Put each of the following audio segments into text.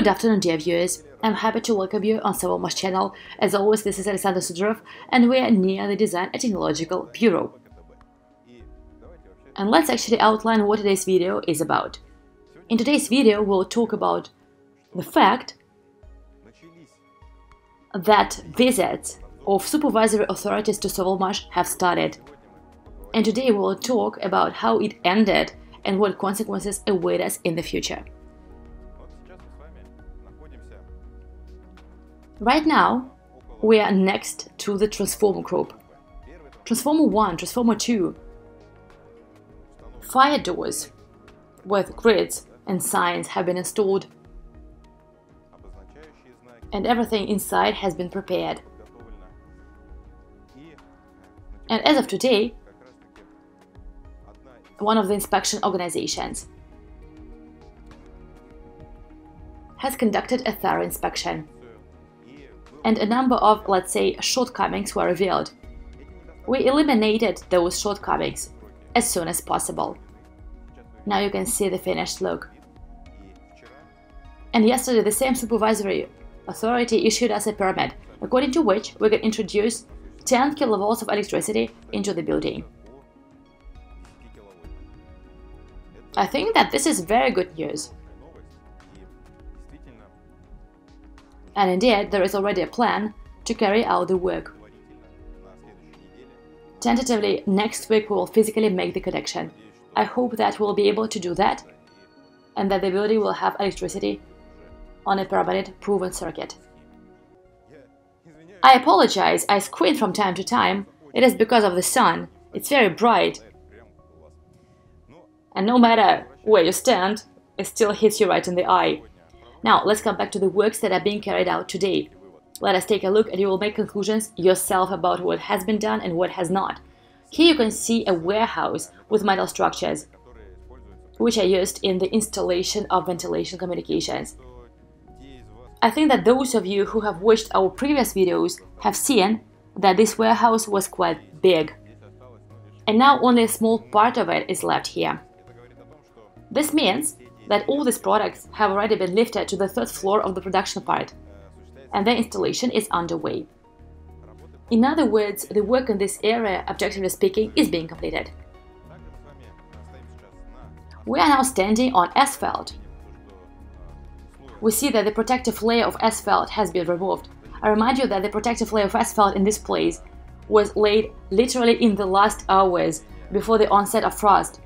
Good afternoon, dear viewers. I'm happy to welcome you on Sovelmash channel. As always, this is Alexander Sudarev, and we are near the Design and Technological Bureau. And let's actually outline what today's video is about. In today's video, we'll talk about the fact that visits of supervisory authorities to Sovelmash have started. And today we'll talk about how it ended and what consequences await us in the future. Right now, we are next to the Transformer group. Transformer 1, Transformer 2, fire doors with grids and signs have been installed and everything inside has been prepared. And as of today, one of the inspection organizations has conducted a thorough inspection and a number of, let's say, shortcomings were revealed. We eliminated those shortcomings as soon as possible. Now you can see the finished look. And yesterday the same supervisory authority issued us a permit, according to which we can introduce 10 kilovolts of electricity into the building. I think that this is very good news. And indeed, there is already a plan to carry out the work. Tentatively, next week we will physically make the connection. I hope that we'll be able to do that and that the building will have electricity on a permanent proven circuit. I apologize, I squint from time to time. It is because of the sun. It's very bright. And no matter where you stand, it still hits you right in the eye. Now, let's come back to the works that are being carried out today. Let us take a look and you will make conclusions yourself about what has been done and what has not. Here you can see a warehouse with metal structures, which are used in the installation of ventilation communications. I think that those of you who have watched our previous videos have seen that this warehouse was quite big. And now only a small part of it is left here. This means that all these products have already been lifted to the third floor of the production part, and their installation is underway. In other words, the work in this area, objectively speaking, is being completed. We are now standing on asphalt, we see that the protective layer of asphalt has been removed. I remind you that the protective layer of asphalt in this place was laid literally in the last hours before the onset of frost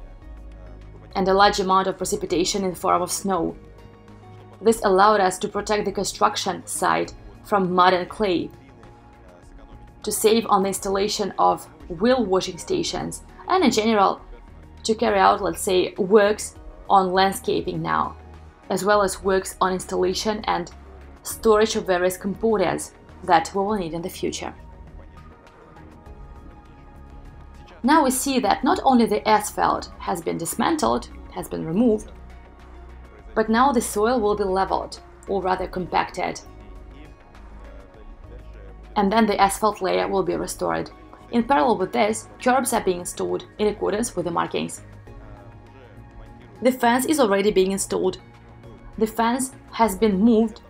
and a large amount of precipitation in the form of snow. This allowed us to protect the construction site from mud and clay, to save on the installation of wheel washing stations, and in general, to carry out, let's say, works on landscaping now as well as works on installation and storage of various components that we will need in the future. Now we see that not only the asphalt has been dismantled, has been removed, but now the soil will be leveled, or rather compacted. And then the asphalt layer will be restored. In parallel with this, curbs are being installed in accordance with the markings. The fence is already being installed the fence has been moved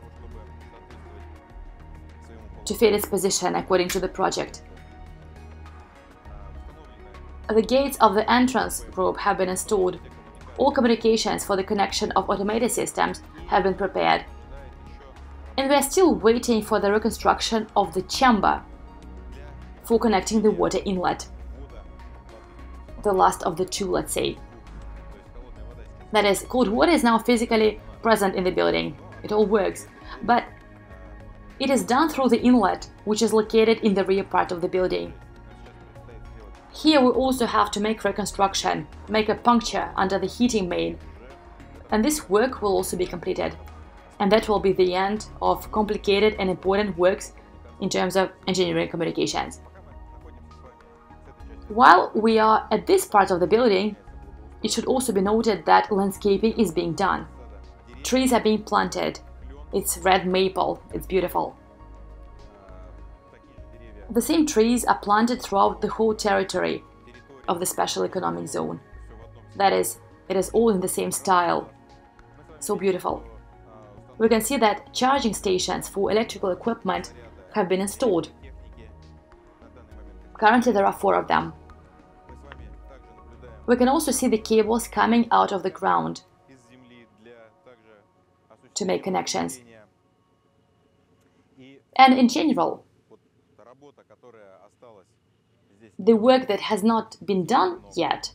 to fit its position according to the project. The gates of the entrance group have been installed. All communications for the connection of automated systems have been prepared. And we are still waiting for the reconstruction of the chamber for connecting the water inlet. The last of the two, let's say. That is, cold water is now physically present in the building. It all works. But it is done through the inlet, which is located in the rear part of the building. Here we also have to make reconstruction, make a puncture under the heating main. And this work will also be completed. And that will be the end of complicated and important works in terms of engineering communications. While we are at this part of the building, it should also be noted that landscaping is being done. Trees are being planted. It's red maple. It's beautiful. The same trees are planted throughout the whole territory of the special economic zone. That is, it is all in the same style. So beautiful. we can see that charging stations for electrical equipment have been installed. Currently there are four of them. We can also see the cables coming out of the ground to make connections. And in general, the work that has not been done yet,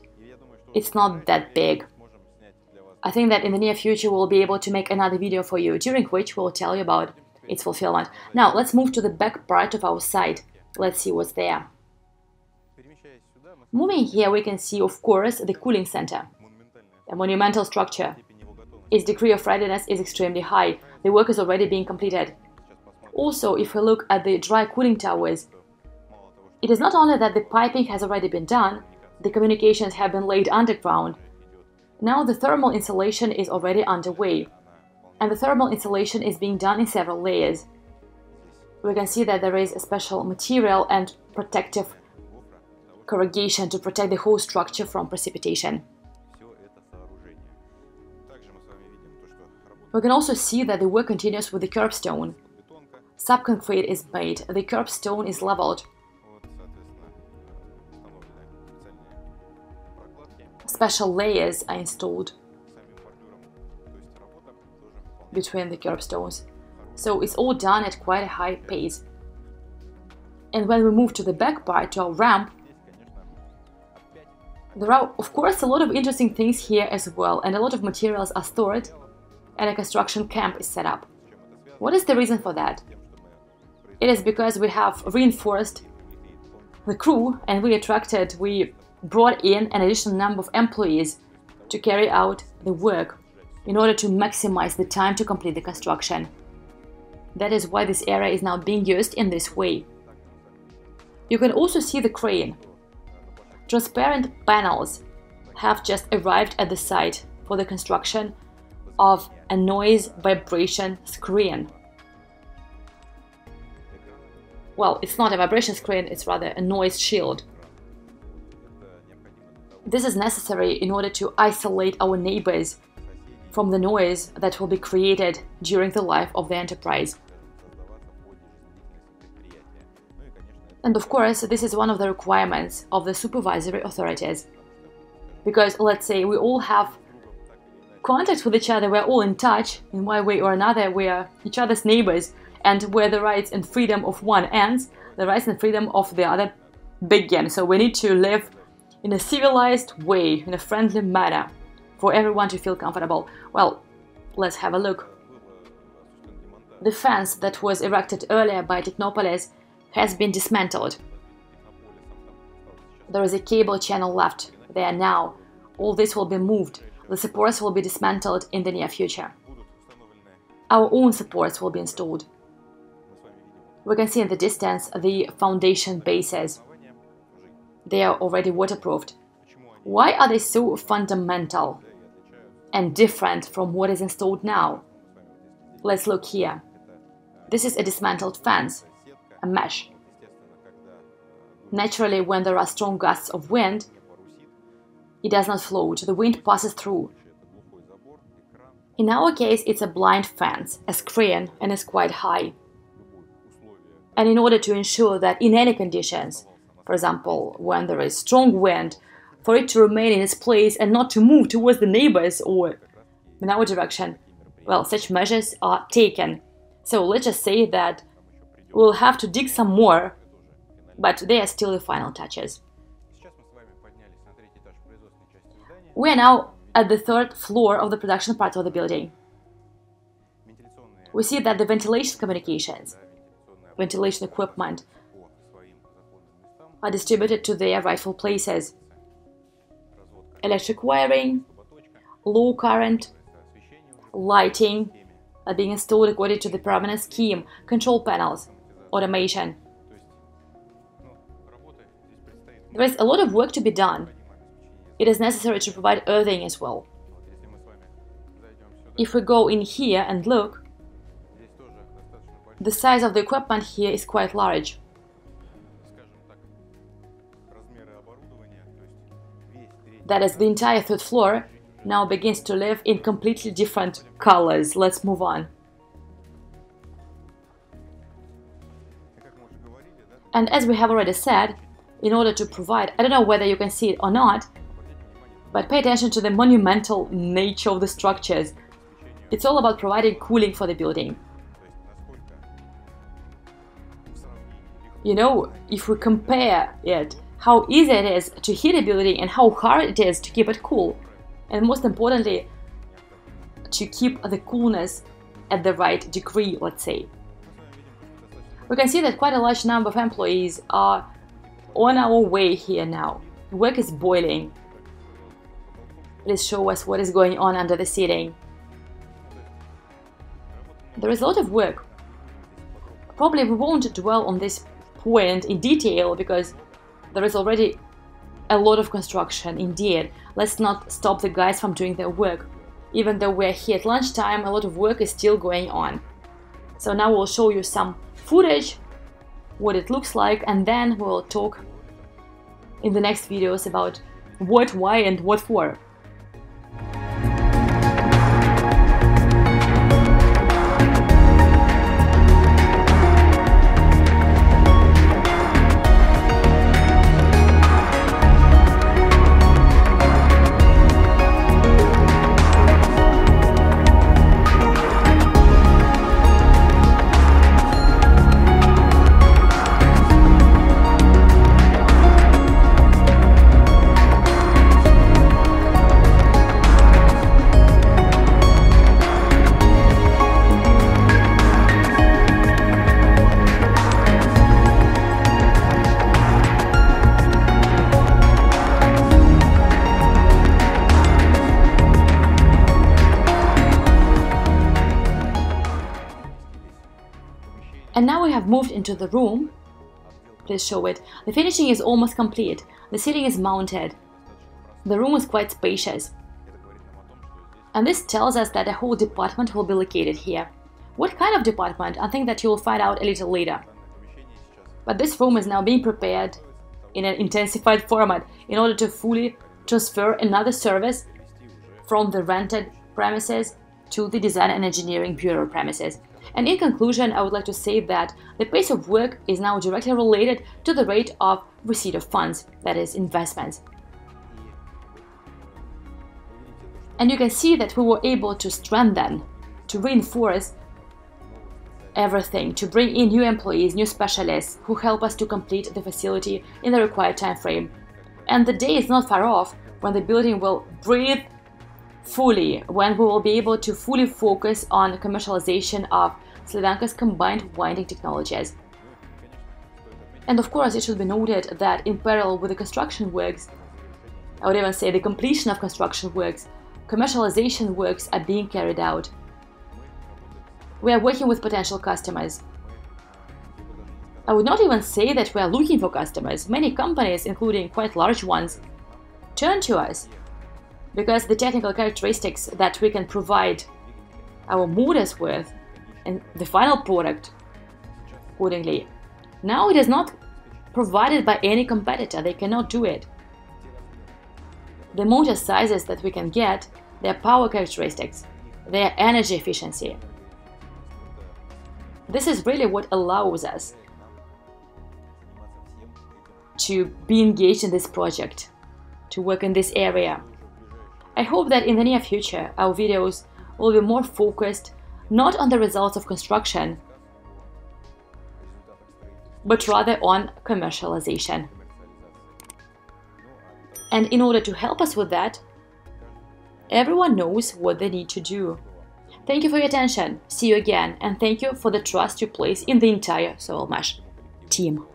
it's not that big. I think that in the near future we'll be able to make another video for you, during which we'll tell you about its fulfillment. Now, let's move to the back part of our site. Let's see what's there. Moving here, we can see, of course, the cooling center, a monumental structure. Its degree of readiness is extremely high. The work is already being completed. Also, if we look at the dry cooling towers, it is not only that the piping has already been done, the communications have been laid underground. Now the thermal insulation is already underway, and the thermal insulation is being done in several layers. We can see that there is a special material and protective corrugation to protect the whole structure from precipitation. We can also see that the work continues with the curbstone. Subconcrete is made, the curbstone is leveled, special layers are installed between the curbstones. So it's all done at quite a high pace. And when we move to the back part, to our ramp, there are, of course, a lot of interesting things here as well, and a lot of materials are stored, and a construction camp is set up. What is the reason for that? It is because we have reinforced the crew and we attracted, we brought in an additional number of employees to carry out the work in order to maximize the time to complete the construction. That is why this area is now being used in this way. You can also see the crane. Transparent panels have just arrived at the site for the construction of a noise vibration screen. Well, it's not a vibration screen, it's rather a noise shield. This is necessary in order to isolate our neighbors from the noise that will be created during the life of the enterprise. And of course, this is one of the requirements of the supervisory authorities. Because let's say we all have contact with each other, we're all in touch in one way or another, we are each other's neighbors, and where the rights and freedom of one ends, the rights and freedom of the other begin. So we need to live in a civilized way, in a friendly manner, for everyone to feel comfortable. Well, let's have a look. The fence that was erected earlier by Technopolis has been dismantled. There is a cable channel left there now. All this will be moved. The supports will be dismantled in the near future. Our own supports will be installed. We can see in the distance the foundation bases they are already waterproofed. Why are they so fundamental and different from what is installed now? Let's look here. This is a dismantled fence, a mesh. Naturally, when there are strong gusts of wind, it does not float, the wind passes through. In our case, it's a blind fence, a screen, and is quite high. And in order to ensure that in any conditions, for example, when there is strong wind, for it to remain in its place and not to move towards the neighbors or in our direction. Well, such measures are taken. So let's just say that we'll have to dig some more, but they are still the final touches. We are now at the third floor of the production part of the building. We see that the ventilation communications, ventilation equipment, are distributed to their rightful places. Electric wiring, low current, lighting are being installed according to the permanent scheme, control panels, automation. There is a lot of work to be done. It is necessary to provide earthing as well. If we go in here and look, the size of the equipment here is quite large. that is the entire third floor now begins to live in completely different colors. Let's move on. And as we have already said, in order to provide, I don't know whether you can see it or not, but pay attention to the monumental nature of the structures. It's all about providing cooling for the building. You know, if we compare it how easy it is to heat a building and how hard it is to keep it cool, and most importantly, to keep the coolness at the right degree, let's say. We can see that quite a large number of employees are on our way here now. Work is boiling. Please show us what is going on under the seating. There is a lot of work. Probably we won't dwell on this point in detail because there is already a lot of construction indeed. Let's not stop the guys from doing their work. Even though we're here at lunchtime, a lot of work is still going on. So now we'll show you some footage, what it looks like, and then we'll talk in the next videos about what, why, and what for. Moved into the room. Please show it. The finishing is almost complete. The ceiling is mounted. The room is quite spacious. And this tells us that a whole department will be located here. What kind of department? I think that you will find out a little later. But this room is now being prepared in an intensified format in order to fully transfer another service from the rented premises to the Design and Engineering Bureau premises. And in conclusion, I would like to say that the pace of work is now directly related to the rate of receipt of funds, that is, investments. And you can see that we were able to strengthen, to reinforce everything, to bring in new employees, new specialists who help us to complete the facility in the required time frame. And the day is not far off when the building will breathe fully when we will be able to fully focus on commercialization of Slavyanka's combined winding technologies. And of course, it should be noted that in parallel with the construction works, I would even say the completion of construction works, commercialization works are being carried out. We are working with potential customers. I would not even say that we are looking for customers. Many companies, including quite large ones, turn to us because the technical characteristics that we can provide our motors with and the final product accordingly. Now it is not provided by any competitor, they cannot do it. The motor sizes that we can get, their power characteristics, their energy efficiency. This is really what allows us to be engaged in this project, to work in this area. I hope that in the near future our videos will be more focused not on the results of construction, but rather on commercialization. And in order to help us with that, everyone knows what they need to do. Thank you for your attention, see you again, and thank you for the trust you place in the entire Sovelmash team.